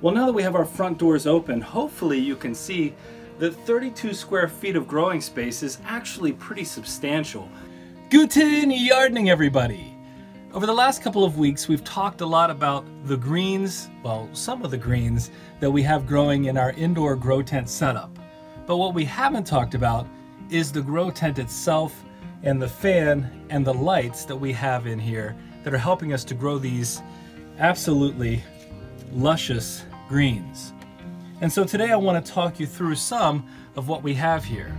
Well, now that we have our front doors open, hopefully you can see that 32 square feet of growing space is actually pretty substantial. Guten Gardening, everybody! Over the last couple of weeks, we've talked a lot about the greens, well, some of the greens that we have growing in our indoor grow tent setup. But what we haven't talked about is the grow tent itself and the fan and the lights that we have in here that are helping us to grow these absolutely luscious greens. And so today I want to talk you through some of what we have here.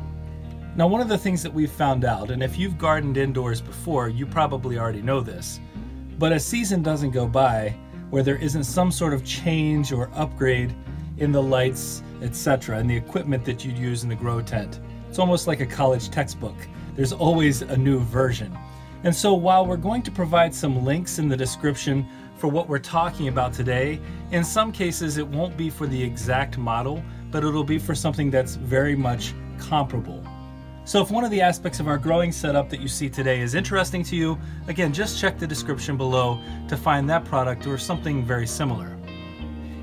Now one of the things that we've found out, and if you've gardened indoors before, you probably already know this, but a season doesn't go by where there isn't some sort of change or upgrade in the lights, etc., and the equipment that you'd use in the grow tent. It's almost like a college textbook. There's always a new version. And so while we're going to provide some links in the description for what we're talking about today, in some cases it won't be for the exact model, but it'll be for something that's very much comparable. So if one of the aspects of our growing setup that you see today is interesting to you, again, just check the description below to find that product or something very similar.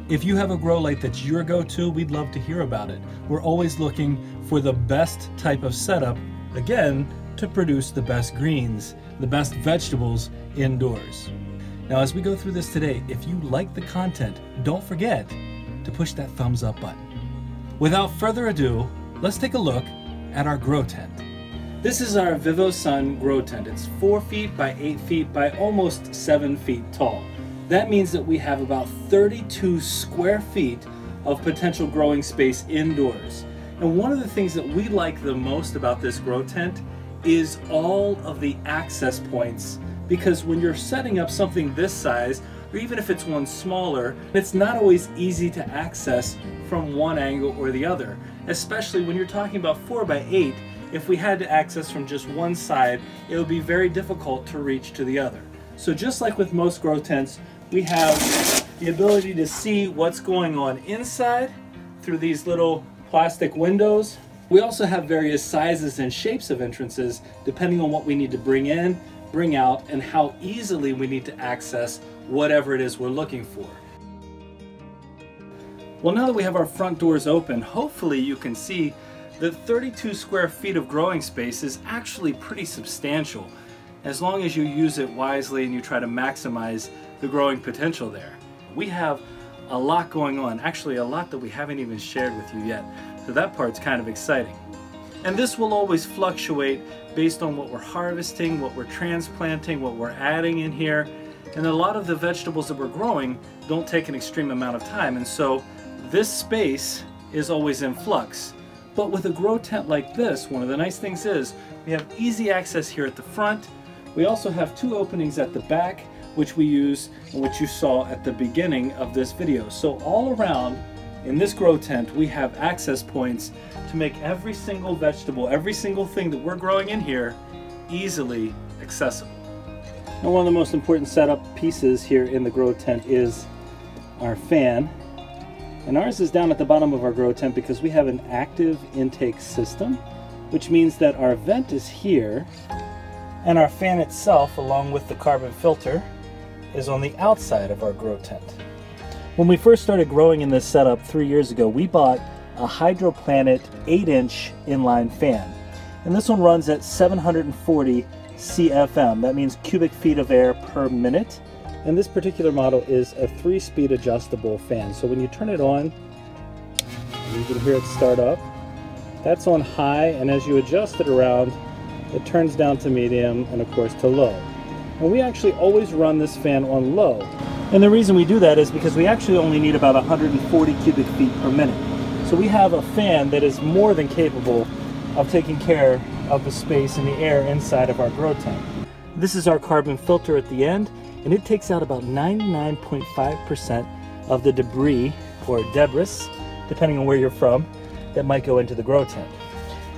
If you have a grow light that's your go-to, we'd love to hear about it. We're always looking for the best type of setup, again, to produce the best greens, the best vegetables indoors. Now, as we go through this today, if you like the content, don't forget to push that thumbs up button. Without further ado, let's take a look at our grow tent. This is our VivoSun grow tent. It's 4 feet by 8 feet by almost 7 feet tall. That means that we have about 32 square feet of potential growing space indoors. And one of the things that we like the most about this grow tent is all of the access points because when you're setting up something this size, or even if it's one smaller, it's not always easy to access from one angle or the other, especially when you're talking about 4 by 8 if we had to access from just one side, it would be very difficult to reach to the other. So just like with most grow tents, we have the ability to see what's going on inside through these little plastic windows. We also have various sizes and shapes of entrances depending on what we need to bring in bring out and how easily we need to access whatever it is we're looking for. Well, now that we have our front doors open, hopefully you can see that 32 square feet of growing space is actually pretty substantial as long as you use it wisely and you try to maximize the growing potential there. We have a lot going on, actually a lot that we haven't even shared with you yet, so that part's kind of exciting. And this will always fluctuate based on what we're harvesting, what we're transplanting, what we're adding in here. And a lot of the vegetables that we're growing don't take an extreme amount of time. And so this space is always in flux. But with a grow tent like this, one of the nice things is we have easy access here at the front. We also have two openings at the back, which we use and which you saw at the beginning of this video. So all around in this grow tent, we have access points to make every single vegetable, every single thing that we're growing in here easily accessible. Now one of the most important setup pieces here in the grow tent is our fan. And ours is down at the bottom of our grow tent because we have an active intake system, which means that our vent is here and our fan itself, along with the carbon filter, is on the outside of our grow tent. When we first started growing in this setup three years ago, we bought a Hydroplanet 8-inch inline fan. And this one runs at 740 CFM. That means cubic feet of air per minute. And this particular model is a three-speed adjustable fan. So when you turn it on, you can hear it start up. That's on high, and as you adjust it around, it turns down to medium and of course to low. And we actually always run this fan on low. And the reason we do that is because we actually only need about 140 cubic feet per minute. So we have a fan that is more than capable of taking care of the space and the air inside of our grow tent. This is our carbon filter at the end, and it takes out about 99.5% of the debris or debris, depending on where you're from, that might go into the grow tent.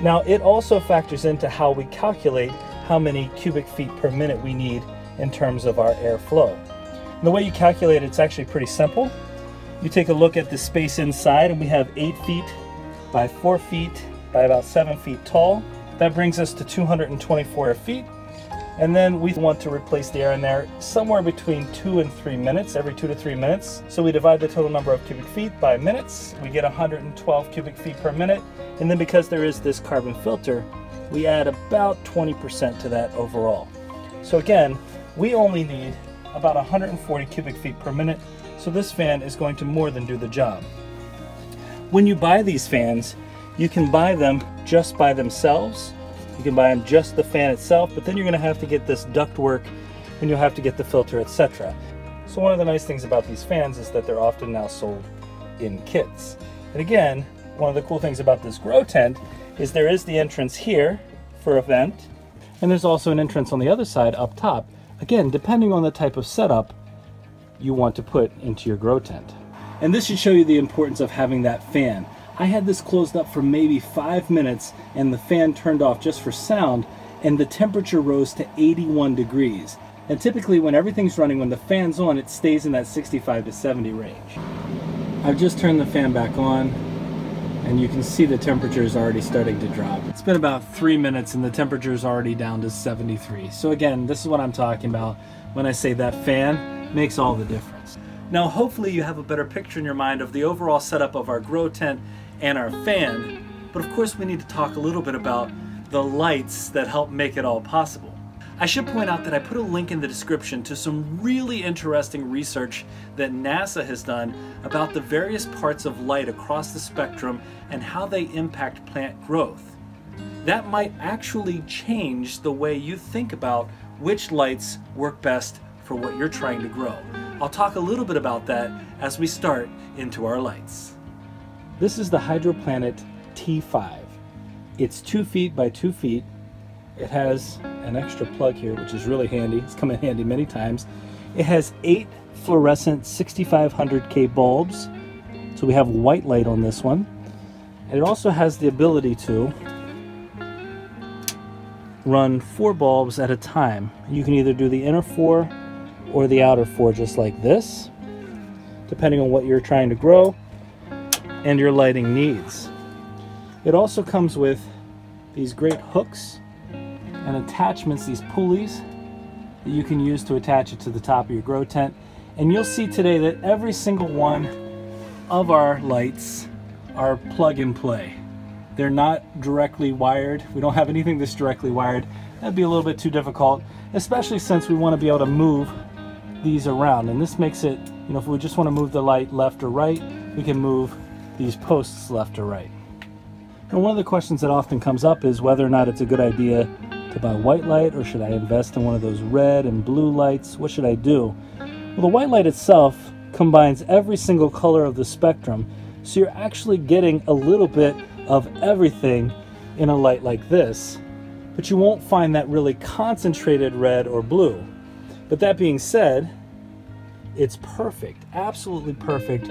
Now, it also factors into how we calculate how many cubic feet per minute we need in terms of our airflow. And the way you calculate it, it's actually pretty simple. You take a look at the space inside and we have 8 feet by 4 feet by about 7 feet tall. That brings us to 224 feet. And then we want to replace the air in there somewhere between two and three minutes, every two to three minutes. So we divide the total number of cubic feet by minutes. We get 112 cubic feet per minute. And then because there is this carbon filter, we add about 20% to that overall. So again, we only need about 140 cubic feet per minute. So this fan is going to more than do the job. When you buy these fans, you can buy them just by themselves you can buy them just the fan itself, but then you're gonna have to get this duct work and you'll have to get the filter, etc. So one of the nice things about these fans is that they're often now sold in kits. And again, one of the cool things about this grow tent is there is the entrance here for a vent, and there's also an entrance on the other side up top. Again, depending on the type of setup you want to put into your grow tent. And this should show you the importance of having that fan. I had this closed up for maybe five minutes and the fan turned off just for sound and the temperature rose to 81 degrees. And typically when everything's running, when the fan's on, it stays in that 65 to 70 range. I've just turned the fan back on and you can see the temperature is already starting to drop. It's been about three minutes and the temperature is already down to 73. So again, this is what I'm talking about when I say that fan makes all the difference. Now hopefully you have a better picture in your mind of the overall setup of our grow tent and our fan, but of course we need to talk a little bit about the lights that help make it all possible. I should point out that I put a link in the description to some really interesting research that NASA has done about the various parts of light across the spectrum and how they impact plant growth. That might actually change the way you think about which lights work best for what you're trying to grow. I'll talk a little bit about that as we start into our lights. This is the Hydroplanet T5. It's two feet by two feet. It has an extra plug here, which is really handy. It's come in handy many times. It has eight fluorescent 6500K bulbs. So we have white light on this one. And it also has the ability to run four bulbs at a time. You can either do the inner four or the outer four just like this, depending on what you're trying to grow and your lighting needs. It also comes with these great hooks and attachments, these pulleys that you can use to attach it to the top of your grow tent. And you'll see today that every single one of our lights are plug and play. They're not directly wired. We don't have anything that's directly wired. That'd be a little bit too difficult, especially since we want to be able to move these around. And this makes it, you know, if we just want to move the light left or right, we can move these posts left or right. And one of the questions that often comes up is whether or not it's a good idea to buy white light or should I invest in one of those red and blue lights? What should I do? Well, the white light itself combines every single color of the spectrum, so you're actually getting a little bit of everything in a light like this, but you won't find that really concentrated red or blue. But that being said, it's perfect, absolutely perfect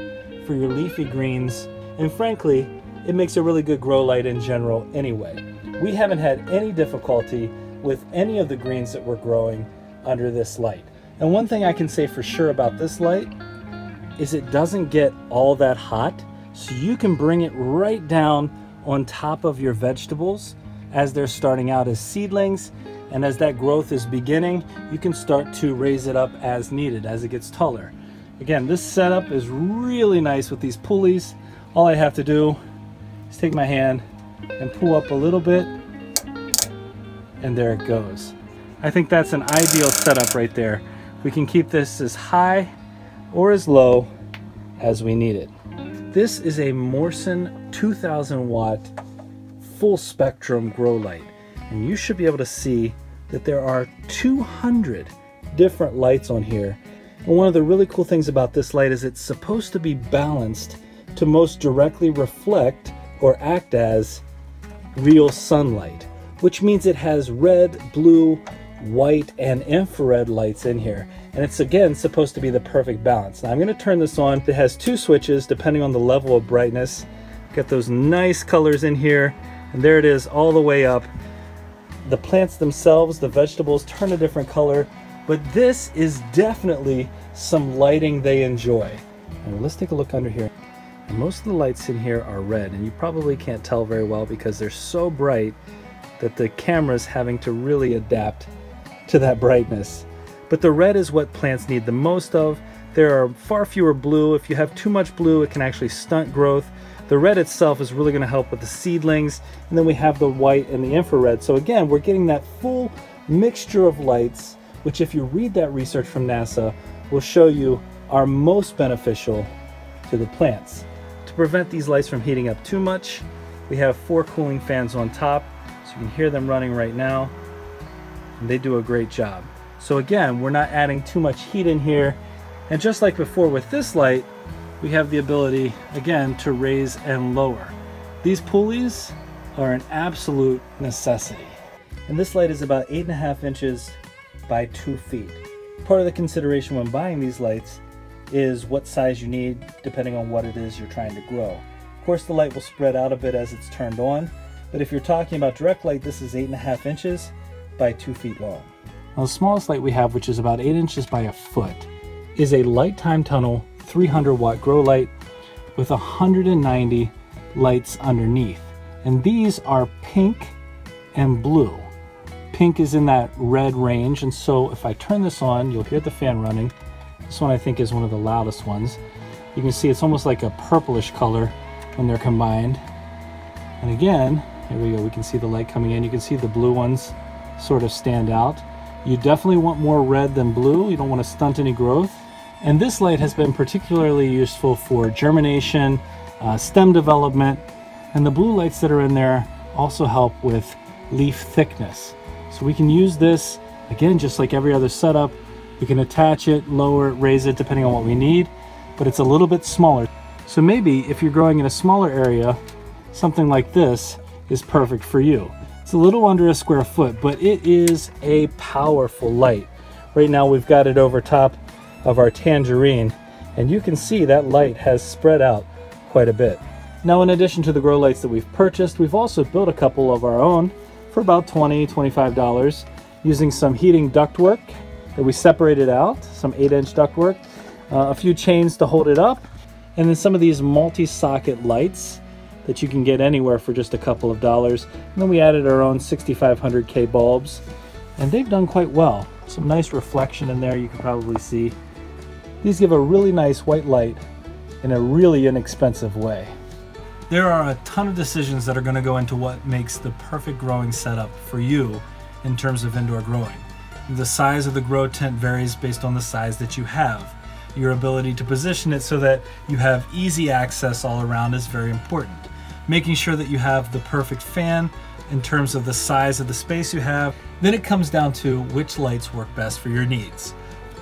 for your leafy greens and frankly, it makes a really good grow light in general anyway. We haven't had any difficulty with any of the greens that we're growing under this light. And one thing I can say for sure about this light is it doesn't get all that hot, so you can bring it right down on top of your vegetables as they're starting out as seedlings and as that growth is beginning, you can start to raise it up as needed as it gets taller. Again, this setup is really nice with these pulleys. All I have to do is take my hand and pull up a little bit and there it goes. I think that's an ideal setup right there. We can keep this as high or as low as we need it. This is a Morsen 2000 watt full spectrum grow light and you should be able to see that there are 200 different lights on here and one of the really cool things about this light is it's supposed to be balanced to most directly reflect or act as real sunlight, which means it has red, blue, white, and infrared lights in here. And it's again supposed to be the perfect balance. Now I'm gonna turn this on. It has two switches depending on the level of brightness. Got those nice colors in here. And there it is all the way up. The plants themselves, the vegetables turn a different color but this is definitely some lighting they enjoy. And let's take a look under here. Most of the lights in here are red, and you probably can't tell very well because they're so bright that the camera's having to really adapt to that brightness. But the red is what plants need the most of. There are far fewer blue. If you have too much blue, it can actually stunt growth. The red itself is really going to help with the seedlings. And then we have the white and the infrared. So again, we're getting that full mixture of lights, which if you read that research from NASA, will show you are most beneficial to the plants. Prevent these lights from heating up too much, we have four cooling fans on top, so you can hear them running right now. And they do a great job. So again, we're not adding too much heat in here. And just like before with this light, we have the ability, again, to raise and lower. These pulleys are an absolute necessity. And this light is about eight and a half inches by two feet. Part of the consideration when buying these lights is what size you need depending on what it is you're trying to grow. Of course the light will spread out a bit as it's turned on, but if you're talking about direct light, this is eight and a half inches by two feet long. Now the smallest light we have, which is about eight inches by a foot, is a Lightimetunnel 300 watt grow light with 190 lights underneath. And these are pink and blue. Pink is in that red range, and so if I turn this on, you'll hear the fan running. This one I think is one of the loudest ones. You can see it's almost like a purplish color when they're combined. And again, here we go, we can see the light coming in. You can see the blue ones sort of stand out. You definitely want more red than blue. You don't want to stunt any growth. And this light has been particularly useful for germination, uh, stem development, and the blue lights that are in there also help with leaf thickness. So we can use this, again, just like every other setup. We can attach it, lower it, raise it, depending on what we need, but it's a little bit smaller. So maybe if you're growing in a smaller area, something like this is perfect for you. It's a little under a square foot, but it is a powerful light. Right now we've got it over top of our tangerine, and you can see that light has spread out quite a bit. Now in addition to the grow lights that we've purchased, we've also built a couple of our own for about $20, $25 using some heating ductwork that we separated out, some 8-inch ductwork, uh, a few chains to hold it up, and then some of these multi-socket lights that you can get anywhere for just a couple of dollars. And then we added our own 6500K bulbs, and they've done quite well. Some nice reflection in there you can probably see. These give a really nice white light in a really inexpensive way. There are a ton of decisions that are going to go into what makes the perfect growing setup for you in terms of indoor growing. The size of the grow tent varies based on the size that you have. Your ability to position it so that you have easy access all around is very important. Making sure that you have the perfect fan in terms of the size of the space you have. Then it comes down to which lights work best for your needs.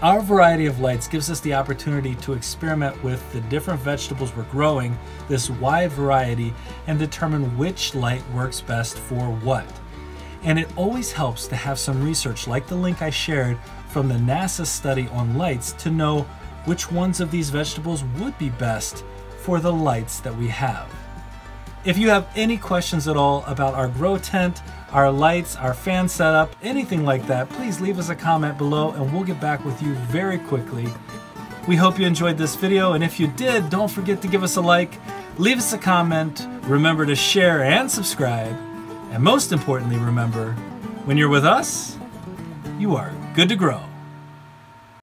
Our variety of lights gives us the opportunity to experiment with the different vegetables we're growing, this wide variety, and determine which light works best for what. And it always helps to have some research like the link I shared from the NASA study on lights to know which ones of these vegetables would be best for the lights that we have. If you have any questions at all about our grow tent, our lights, our fan setup, anything like that, please leave us a comment below and we'll get back with you very quickly. We hope you enjoyed this video, and if you did, don't forget to give us a like, leave us a comment, remember to share and subscribe, and most importantly, remember, when you're with us, you are good to grow.